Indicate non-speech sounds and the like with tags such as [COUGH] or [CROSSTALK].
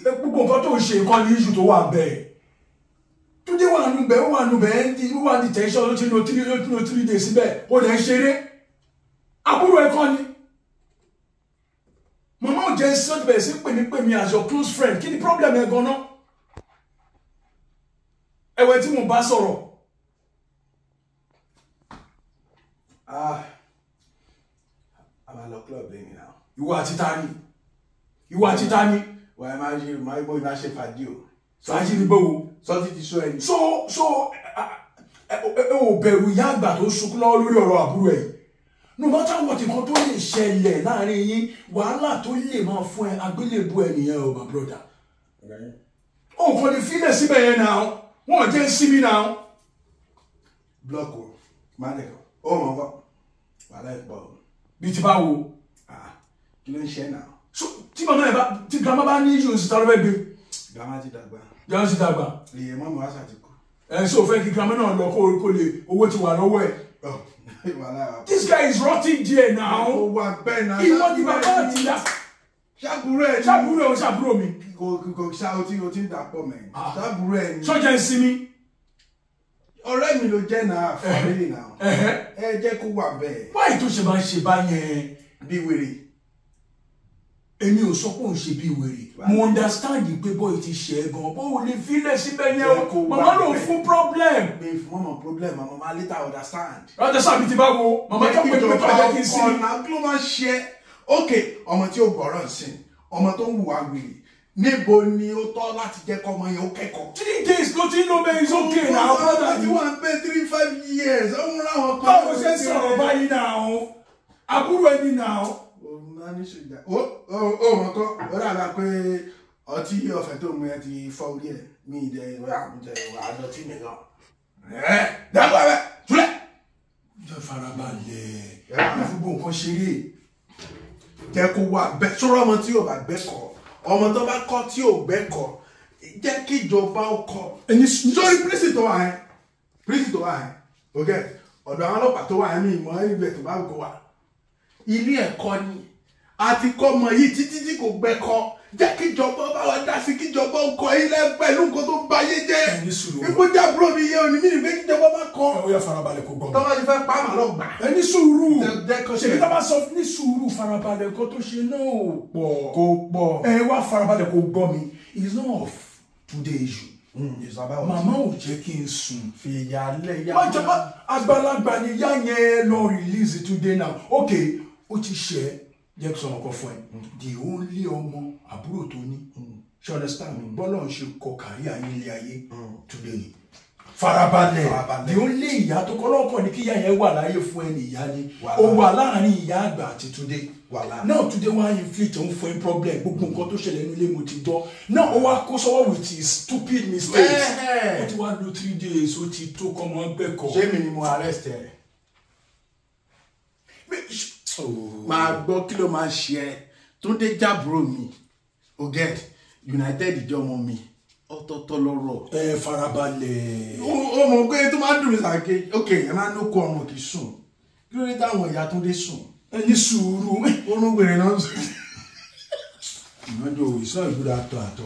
gbogbo nǹkan tó ń ṣe nǹkan ní iṣu tó wà bẹ́ẹ̀ túndé wà nù bẹ́ẹ̀ wà nù bẹ́ẹ̀ ó wà ní tẹ̀sán ó ti lo three ó ti lo three days síbẹ̀ ó lè ṣeré. Àbúrò ẹ̀ kọ́ ni. Màmá ò jẹ́ sọ́ọ́ bẹ̀rẹ̀ sí pè mí pè mí as your close friend. Kí ni problem ẹ̀ gan-an? Ẹ̀wẹ̀ tí mo bá sọ̀rọ̀. Ah a máa lọ club lẹ́yìn náà ìwọ àti ta ni? Ìwọ àti ta ni wà á máa ṣe máa gbọ́ ìmáa ṣe fàájì o. Fàájì ní báwo sọ́tì ti sọ ẹni. so so ẹ ò bẹ̀rù ìyá àgbà tó sunkún lọ́wọ́ lórí ọ̀rọ̀ àbúrò ẹ̀. No matter what nǹkan tó lè ṣẹlẹ̀ láàárín yín wàhálà tó lè máa fún ẹ agbélébú ẹ nìyẹn o my brother. Ó kàn lè filẹ̀ síbẹ̀ yẹn náà. Wọ́n jẹ́ síbi náà. Blọọkù máa nìkan ó mọ̀ nǹkan wàhálà ẹ̀ pọ̀ bí ti bá wo. Ah, kí ló ń ṣe náà so tí màmá ẹ bá tí grandma bá ní issues ta ló fẹ́ gbé grandma ti dàgbà jẹun sí dàgbà iye mọ́mí wá ṣàtìkù. ẹ ṣé o fẹ́ kí grandma náà lọ kó lè owó ti wà lọ́wọ́ ẹ̀ [LAUGHS] wa. this guy is rotting there now ó wà bẹ́ẹ̀ náà. ìwọ ni bàbá ìyá ṣàbúrò ẹ̀ ní. ṣàbúrò ẹ̀ o ṣàbúrò mi kò kò ṣá o ti o ti ń dàpọ̀ mẹ́. Ah. ṣàbúrò ẹ̀ ní. sọ́jà ń sinmi ọ̀rẹ́ mi ló jẹ́ náà fàmílì náà. ẹ jẹ́ kó wà bẹ́ẹ̀. wáyé tó ṣe máa ń ṣe báyẹn bí wèrè. Èmi ò sọ pé òun ṣe bí wèrè. Mo understand pé bọ́ọ̀ ti ṣe é gan bó o lè filẹ̀ síbẹ̀ yẹn o. màmá ló fún problem. Mi fún ọmọ problem àmọ́ máa later understand. rájà sábì ti bá wo màmá tó pé tó ajá kí n sinmi. ọ̀nà kí ló máa ṣe ok ọmọ tí ó gbọ́rọ̀ sí ọmọ tó ń hùwà wèrè níbo ni ó tọ́ láti jẹ́ kọ́ ọmọ yẹn ó kẹ́kọ̀ọ́. three days ló ti ń lo bẹ́ẹ̀ okay na brother. tí mi wọ́n pẹ́ three five years ó ń ra wọn. báwo ṣe ń sọ̀rọ̀ báyìí náà o? Àbúrò ẹni náà o ó máa ní ṣùgbọ́n ó ó ó mọ̀ kọ́. Ó dàgbà pé ọtí ọ̀fẹ́ tó mú ẹ ti fọ́ orí ẹ̀. Mi ì dẹ̀ ìwé àmújẹ ìwé àdọ̀tí mi gan. ẹ dàgbà bẹ túlẹ̀. jẹ́ farabalẹ̀. Ẹ gbogbo nǹkan ṣeré. Jẹ́ kó wà bẹ́ẹ̀ sọ̀rọ̀ ọmọ tí yóò bá gbẹ́kọ̀. Ọmọ tó bá kọ́ tí yóò gbẹ́kọ̀ jẹ́ kí ìjọba ó kọ́. Ẹni nítorí pírísì tó wà yẹn pírísì tó wà yẹn ọ̀dọ̀ àwọn ọlọ́pàá tó wà yẹn mi ìmọ̀ ibẹ̀ tó bá kó wà ilé ẹ̀kọ́ ni. Àti kọ́ ọmọ yìí títí tí kò gbẹ́kọ̀. Jẹ́ kí ìjọba bá wa dá sí kí ìjọba ó kọ́ ilé pẹ̀lú nǹkan tó bá yé jẹ́. Ẹni sùúrù ikú jábúrò mi yé òní mi nìgbé kí ìjọba bá kọ́. Ẹ ó yẹ farabalẹ̀ kó gbọ́ mi. tọ́wọ́ ti fẹ́ pa àmà lọ gbà sùúrù. Jẹ́- jẹ́ kó ṣe. ṣèbí tá a bá sọ ní sùúrù farabalẹ̀ nǹkan tó ṣe náà ò pọ̀. Kó pọ̀. Ẹ wá farabalẹ̀ kó gbọ́ mi. It's not of today issue ìjọba màmá ò jẹ́ kí n sùn. Fìyà lẹ̀ má jẹ́ àgbàlagbà ni ìyá yẹn lọ release today now. Ok ó ti ṣe é jẹ́ sọ̀rọ̀ kan fún ẹ. The only ọmọ àbúrò tó ní. Ṣe understand? Mi bọ́lá ń ṣe kọ kárí ayé ilé ayé today. Ni farabalẹ̀. The only ìyá tó kọ́ lọ́kọ̀ ni kí ìyá yẹn wà láyé fún ẹni ìyá ni. Ó wà láàárín ìyá àgbà àti today. Náà today wá inflict òun fún ẹ problem. Gbogbo nǹkan tó ṣẹlẹ̀ nílé mo ti gbọ́. Náà ó wá kó sọ́wọ́ with his stupid mistakes. Ó ti wá lo three days ó ti tó kọ́ mọ́ gbẹ́kọ̀ọ́. ṣé mi ni mo arrest ẹ máa gbọ́ kí ló máa ṣe ẹ túndé jábúrò mi o get united ìjọmọ mi ọ̀tọ̀ọ̀tọ̀ lọ́rọ̀ ẹ farabalẹ̀. ó mọ̀ pé tó máa ń dùn mí sàké ok ẹ máa ń lóko ọmọ kì í sùn kí ló dé táwọn ìyá túndé sùn ẹ ní sùúrù. [LAUGHS] oorun wèrè náà sùn. ìnájọ ìsọ ìgbúdà àtọ àtọ.